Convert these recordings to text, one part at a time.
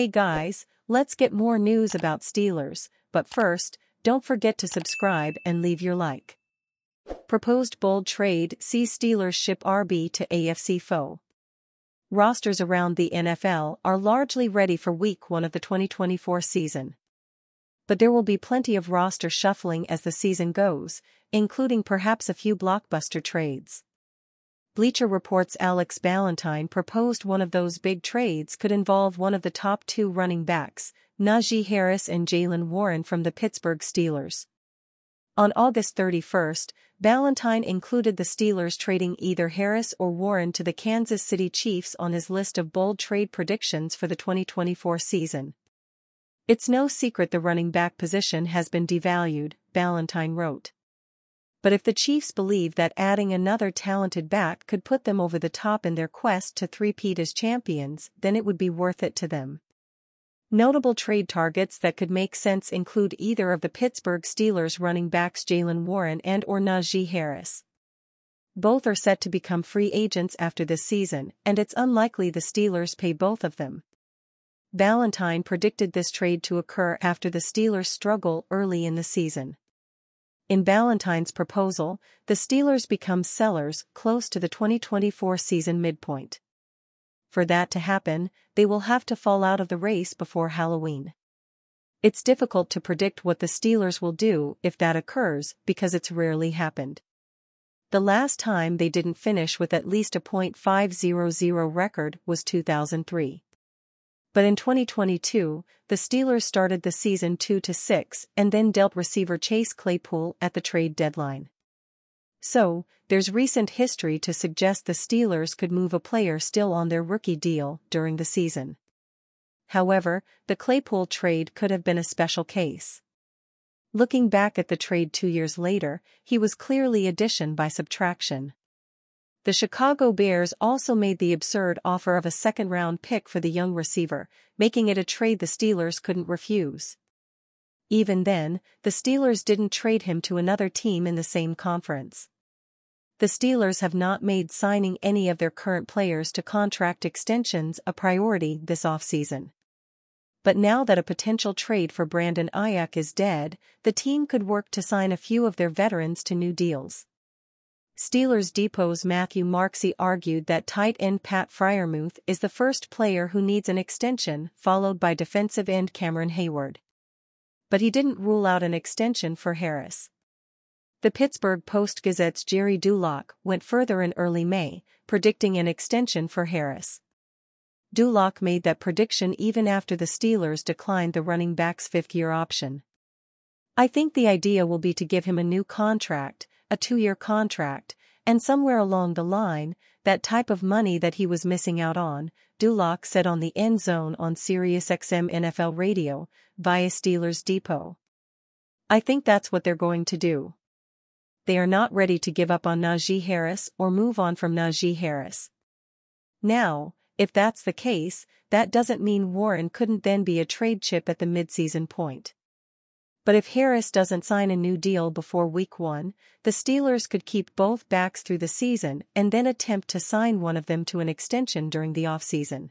Hey guys, let's get more news about Steelers, but first, don't forget to subscribe and leave your like. Proposed bold trade sees Steelers ship RB to AFC foe. Rosters around the NFL are largely ready for week 1 of the 2024 season. But there will be plenty of roster shuffling as the season goes, including perhaps a few blockbuster trades. Bleacher Report's Alex Ballentine proposed one of those big trades could involve one of the top two running backs, Najee Harris and Jaylen Warren from the Pittsburgh Steelers. On August 31, Ballentine included the Steelers trading either Harris or Warren to the Kansas City Chiefs on his list of bold trade predictions for the 2024 season. It's no secret the running back position has been devalued, Ballentine wrote. But if the Chiefs believe that adding another talented back could put them over the top in their quest to three-peat as champions, then it would be worth it to them. Notable trade targets that could make sense include either of the Pittsburgh Steelers running backs Jaylen Warren and or Najee Harris. Both are set to become free agents after this season, and it's unlikely the Steelers pay both of them. Ballentine predicted this trade to occur after the Steelers' struggle early in the season. In Ballentine's proposal, the Steelers become sellers close to the 2024 season midpoint. For that to happen, they will have to fall out of the race before Halloween. It's difficult to predict what the Steelers will do if that occurs because it's rarely happened. The last time they didn't finish with at least a .500 record was 2003. But in 2022, the Steelers started the season 2-6 and then dealt receiver Chase Claypool at the trade deadline. So, there's recent history to suggest the Steelers could move a player still on their rookie deal during the season. However, the Claypool trade could have been a special case. Looking back at the trade two years later, he was clearly addition by subtraction. The Chicago Bears also made the absurd offer of a second-round pick for the young receiver, making it a trade the Steelers couldn't refuse. Even then, the Steelers didn't trade him to another team in the same conference. The Steelers have not made signing any of their current players to contract extensions a priority this offseason. But now that a potential trade for Brandon Aiyuk is dead, the team could work to sign a few of their veterans to new deals. Steelers Depot's Matthew Marczi argued that tight end Pat Freiermuth is the first player who needs an extension, followed by defensive end Cameron Heyward. But he didn't rule out an extension for Harris. The Pittsburgh Post-Gazette's Gerry Dulac went further in early May, predicting an extension for Harris. Dulac made that prediction even after the Steelers declined the running back's fifth-year option. I think the idea will be to give him a new contract, a two-year contract, and somewhere along the line, that type of money that he was missing out on, Dulac said on the end zone on SiriusXM NFL radio, via Steelers Depot. I think that's what they're going to do. They are not ready to give up on Najee Harris or move on from Najee Harris. Now, if that's the case, that doesn't mean Warren couldn't then be a trade chip at the midseason point. But if Harris doesn't sign a new deal before week one, the Steelers could keep both backs through the season and then attempt to sign one of them to an extension during the offseason.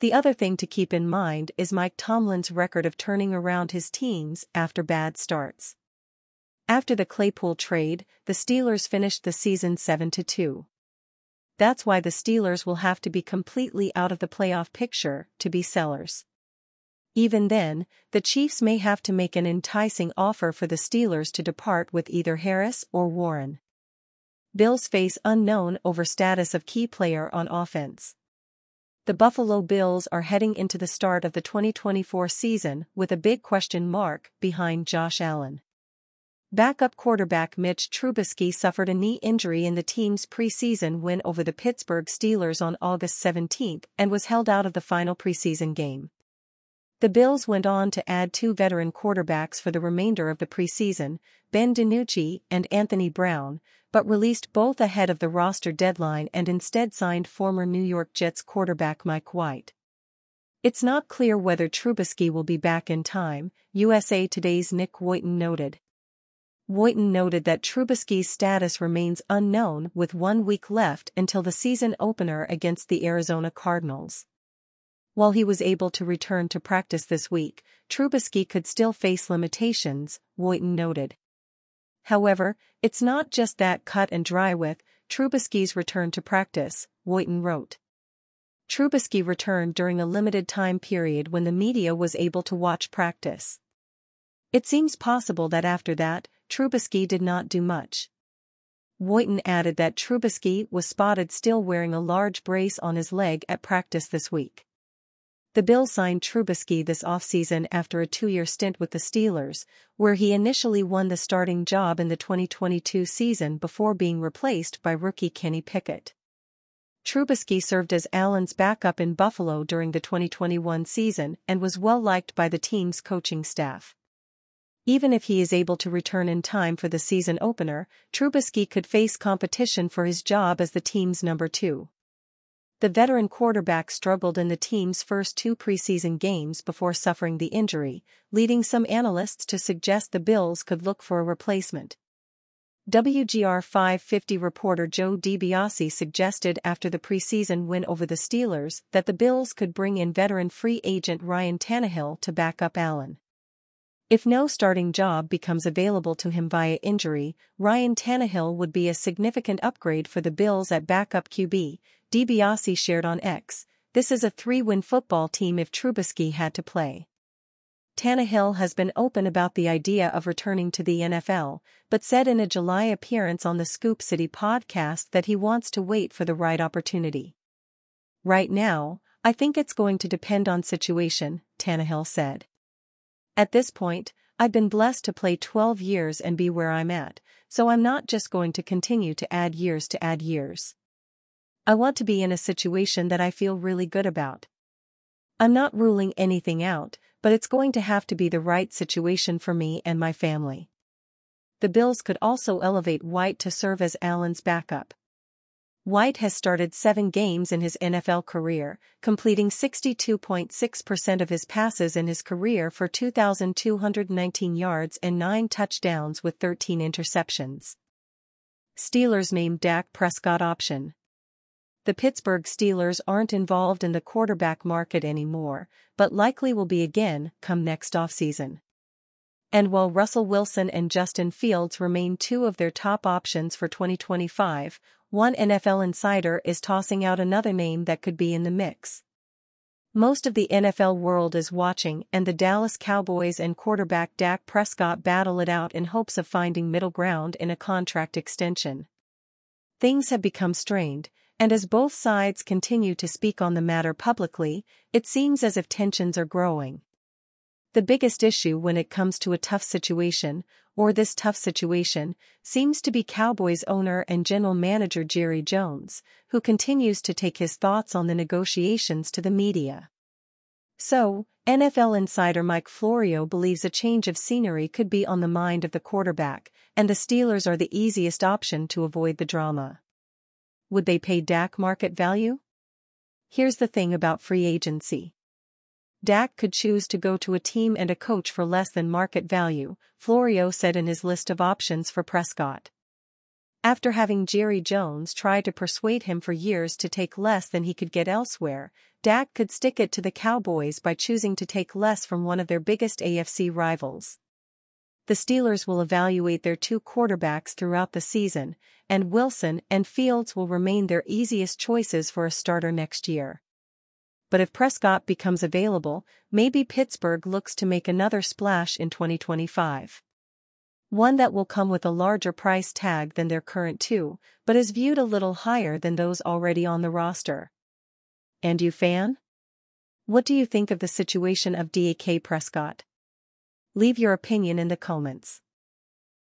The other thing to keep in mind is Mike Tomlin's record of turning around his teams after bad starts. After the Claypool trade, the Steelers finished the season 7-2. That's why the Steelers will have to be completely out of the playoff picture to be sellers. Even then, the Chiefs may have to make an enticing offer for the Steelers to depart with either Harris or Warren. Bills face unknown over status of key player on offense. The Buffalo Bills are heading into the start of the 2024 season with a big question mark behind Josh Allen. Backup quarterback Mitch Trubisky suffered a knee injury in the team's preseason win over the Pittsburgh Steelers on August 17 and was held out of the final preseason game. The Bills went on to add two veteran quarterbacks for the remainder of the preseason, Ben DiNucci and Anthony Brown, but released both ahead of the roster deadline and instead signed former New York Jets quarterback Mike White. It's not clear whether Trubisky will be back in time, USA Today's Nick Wojton noted. Wojton noted that Trubisky's status remains unknown with one week left until the season opener against the Arizona Cardinals. While he was able to return to practice this week, Trubisky could still face limitations, Wojton noted. However, it's not just that cut and dry with Trubisky's return to practice, Wojton wrote. Trubisky returned during a limited time period when the media was able to watch practice. It seems possible that after that, Trubisky did not do much. Wojton added that Trubisky was spotted still wearing a large brace on his leg at practice this week. The Bills signed Trubisky this offseason after a two-year stint with the Steelers, where he initially won the starting job in the 2022 season before being replaced by rookie Kenny Pickett. Trubisky served as Allen's backup in Buffalo during the 2021 season and was well liked by the team's coaching staff. Even if he is able to return in time for the season opener, Trubisky could face competition for his job as the team's number two. The veteran quarterback struggled in the team's first two preseason games before suffering the injury, leading some analysts to suggest the Bills could look for a replacement. WGR 550 reporter Joe DiBiase suggested after the preseason win over the Steelers that the Bills could bring in veteran free agent Ryan Tannehill to back up Allen. If no starting job becomes available to him via injury, Ryan Tannehill would be a significant upgrade for the Bills at backup QB, DiBiase shared on X. This is a three-win football team if Trubisky had to play. Tannehill has been open about the idea of returning to the NFL, but said in a July appearance on the Scoop City podcast that he wants to wait for the right opportunity. Right now, I think it's going to depend on situation, Tannehill said. At this point, I've been blessed to play 12 years and be where I'm at, so I'm not just going to continue to add years to add years. I want to be in a situation that I feel really good about. I'm not ruling anything out, but it's going to have to be the right situation for me and my family. The Bills could also elevate White to serve as Allen's backup. White has started seven games in his NFL career, completing 62.6% of his passes in his career for 2,219 yards and 9 touchdowns with 13 interceptions. Steelers named Dak Prescott option the Pittsburgh Steelers aren't involved in the quarterback market anymore, but likely will be again come next offseason. And while Russell Wilson and Justin Fields remain two of their top options for 2025, one NFL insider is tossing out another name that could be in the mix. Most of the NFL world is watching and the Dallas Cowboys and quarterback Dak Prescott battle it out in hopes of finding middle ground in a contract extension. Things have become strained, and as both sides continue to speak on the matter publicly, it seems as if tensions are growing. The biggest issue when it comes to a tough situation, or this tough situation, seems to be Cowboys owner and general manager Jerry Jones, who continues to take his thoughts on the negotiations to the media. So, NFL insider Mike Florio believes a change of scenery could be on the mind of the quarterback, and the Steelers are the easiest option to avoid the drama. Would they pay Dak market value? Here's the thing about free agency. Dak could choose to go to a team and a coach for less than market value, Florio said in his list of options for Prescott. After having Jerry Jones try to persuade him for years to take less than he could get elsewhere, Dak could stick it to the Cowboys by choosing to take less from one of their biggest AFC rivals the Steelers will evaluate their two quarterbacks throughout the season, and Wilson and Fields will remain their easiest choices for a starter next year. But if Prescott becomes available, maybe Pittsburgh looks to make another splash in 2025. One that will come with a larger price tag than their current two, but is viewed a little higher than those already on the roster. And you fan? What do you think of the situation of Dak Prescott? Leave your opinion in the comments.